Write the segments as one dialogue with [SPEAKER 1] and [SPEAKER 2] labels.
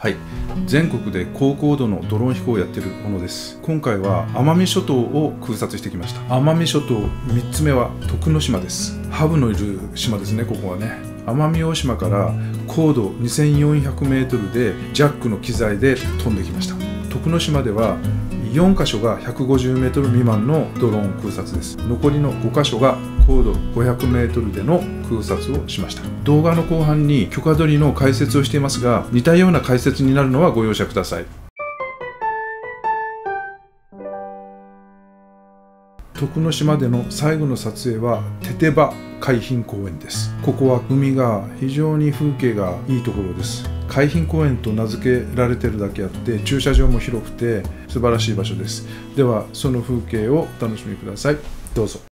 [SPEAKER 1] はい。全国で高高度のドローン飛行をやってるものです。今回は奄美諸島を空撮してきました。奄美諸島3つ目は徳之島です。ハブのいる島ですねここはね。奄美大島から高度 2400m でジャックの機材で飛んできました。徳之島では4箇所が 150m 未満のドローン空撮です。残りの5箇所が高度 500m での空撮をしました。動画の後半に許可取りの解説をしていますが似たような解説になるのはご容赦ください。徳之島での最後の撮影はテテバ海浜公園です。ここは海が非常に風景がいいところです。海浜公園と名付けられてるだけあって駐車場も広くて素晴らしい場所です。ではその風景をお楽しみください。どうぞ。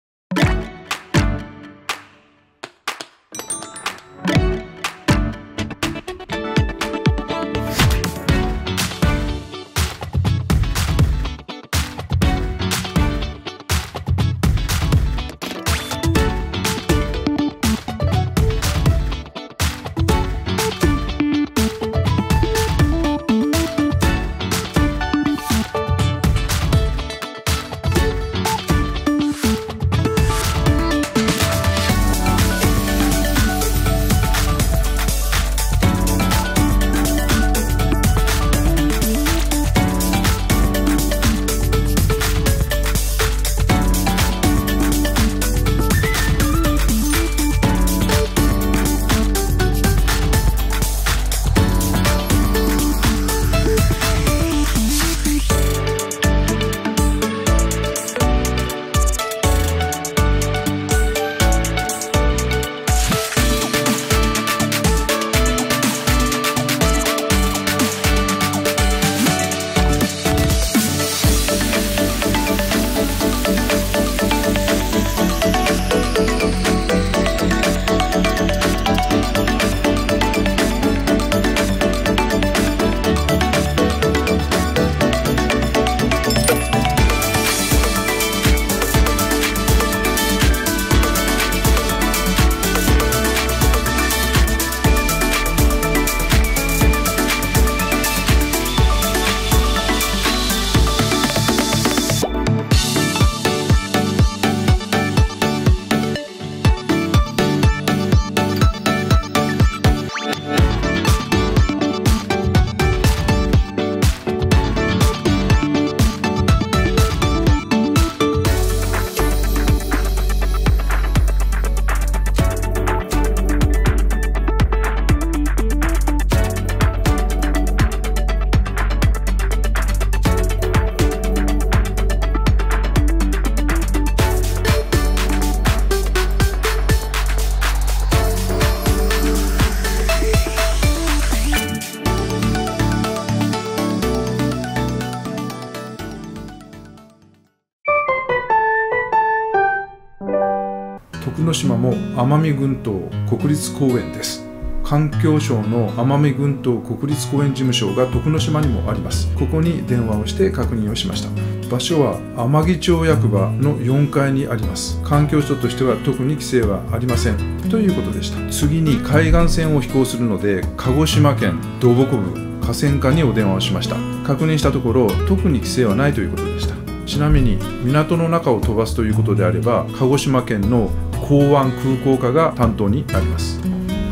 [SPEAKER 1] 徳之島も奄美群島国立公園です。環境省の奄美群島国立公園事務所が徳之島にもあります。ここに電話をして確認をしました。場所は天城町役場の4階にあります。環境省としては特に規制はありません。ということでした。次に海岸線を飛行するので鹿児島県土木部河川課にお電話をしました。確認したところ特に規制はないということでした。ちなみに港の中を飛ばすということであれば鹿児島県の港湾空港課が担当になります。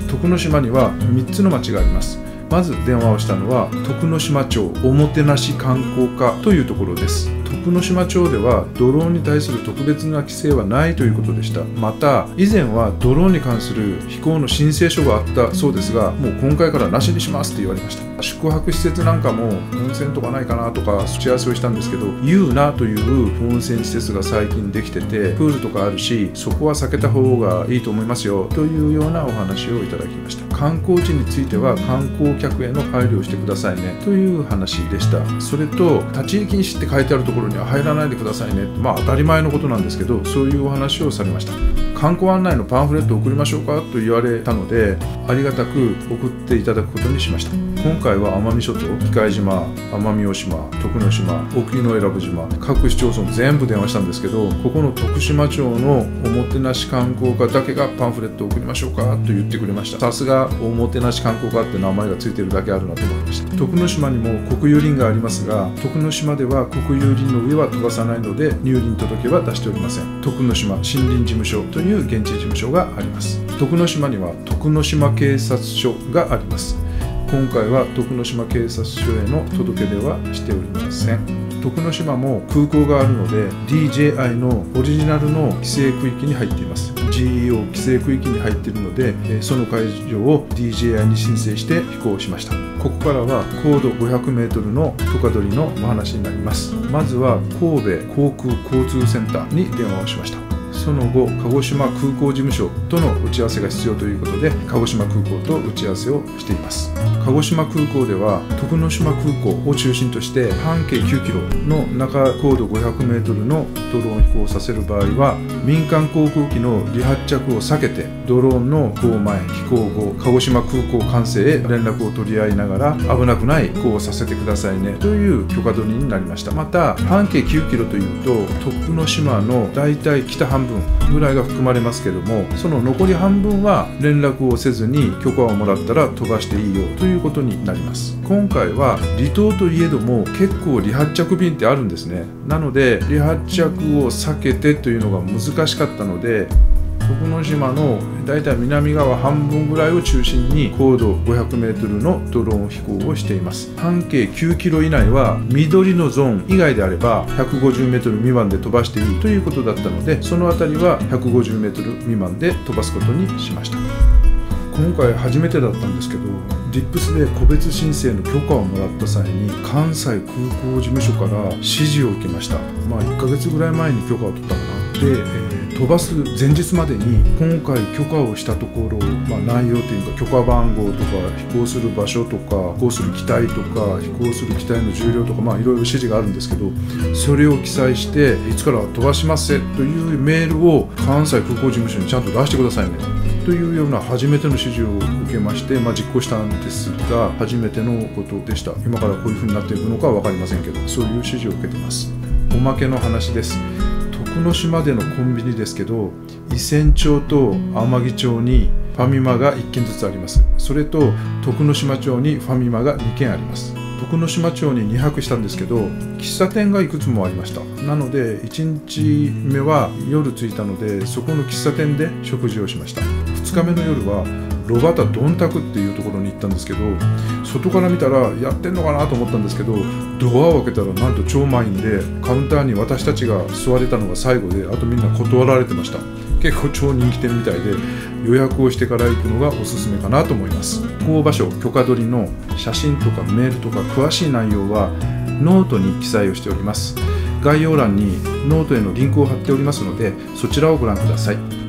[SPEAKER 1] 徳之島には3つの町があります。まず電話をしたのは徳之島町おもてなし観光課というところです。徳之島町ではドローンに対する特別な規制はないということでした。また以前はドローンに関する飛行の申請書があったそうですがもう今回からなしにしますって言われました。宿泊施設なんかも温泉とかないかなとか打ち合わせをしたんですけどユーナという温泉施設が最近できててプールとかあるしそこは避けた方がいいと思いますよというようなお話をいただきました。観光地については観光客への配慮をしてくださいねという話でした。それと立ち入り禁止って書いてあるところには入らないでくださいね。まあ当たり前のことなんですけどそういうお話をされました。観光案内のパンフレットを送りましょうかと言われたのでありがたく送っていただくことにしました。今回は奄美諸島機械島奄美大島徳之島沖永良部島各市町村全部電話したんですけどここの徳島町のおもてなし観光課だけがパンフレットを送りましょうかと言ってくれました。さすがおもてなし観光課って名前がついてるだけあるなと思いました。徳之島にも国有林がありますが徳之島では国有林の上は飛ばさないので入林届は出しておりません。徳之島森林事務所といういう現地事務所があります。徳之島には徳之島警察署があります。今回は徳之島警察署への届け出はしておりません。徳之島も空港があるので DJI のオリジナルの規制区域に入っています。GEO 規制区域に入っているのでその会場を DJI に申請して飛行しました。ここからは高度 500m の許可取りのお話になります。まずは神戸航空交通センターに電話をしました。その後鹿児島空港事務所との打ち合わせが必要ということで鹿児島空港と打ち合わせをしています。鹿児島空港では徳之島空港を中心として半径9キロの中高度500メートルのドローン飛行させる場合は民間航空機の離発着を避けてドローンの飛行前飛行後鹿児島空港管制へ連絡を取り合いながら危なくない飛行をさせてくださいねという許可取りになりました。また半径9キロというと徳之島の大体北半分ぐらいが含まれますけどもその残り半分は連絡をせずに許可をもらったら飛ばしていいよということになります。今回は離島といえども結構離発着便ってあるんですね。なので離発着を避けてというのが難しかったので徳之島のだいたい南側半分ぐらいを中心に高度 500m のドローン飛行をしています。半径 9km 以内は緑のゾーン以外であれば 150m 未満で飛ばしていいということだったのでその辺りは 150m 未満で飛ばすことにしました。今回初めてだったんですけどディップスで個別申請の許可をもらった際に関西空港事務所から指示を受けました。まあ1ヶ月ぐらい前に許可を取ったかな。で、えー飛ばす前日までに今回許可をしたところ、まあ、内容というか許可番号とか飛行する場所とか飛行する機体とか飛行する機体の重量とかまあいろいろ指示があるんですけどそれを記載していつから飛ばしますというメールを関西空港事務所にちゃんと出してくださいね。というような初めての指示を受けまして、まあ、実行したんですが初めてのことでした。今からこういうふうになっていくのかは分かりませんけどそういう指示を受けてます。おまけの話です。徳之島でのコンビニですけど伊仙町と天城町にファミマが1軒ずつあります。それと徳之島町にファミマが2軒あります。徳之島町に2泊したんですけど喫茶店がいくつもありました。なので1日目は夜着いたのでそこの喫茶店で食事をしました。2日目の夜はロバタドンタクっていうところに行ったんですけど外から見たらやってんのかなと思ったんですけどドアを開けたらなんと超満員でカウンターに私たちが座れたのが最後であとみんな断られてました。結構超人気店みたいで予約をしてから行くのがおすすめかなと思います。飛行場所許可取りの写真とかメールとか詳しい内容はノートに記載をしております。概要欄にノートへのリンクを貼っておりますのでそちらをご覧ください。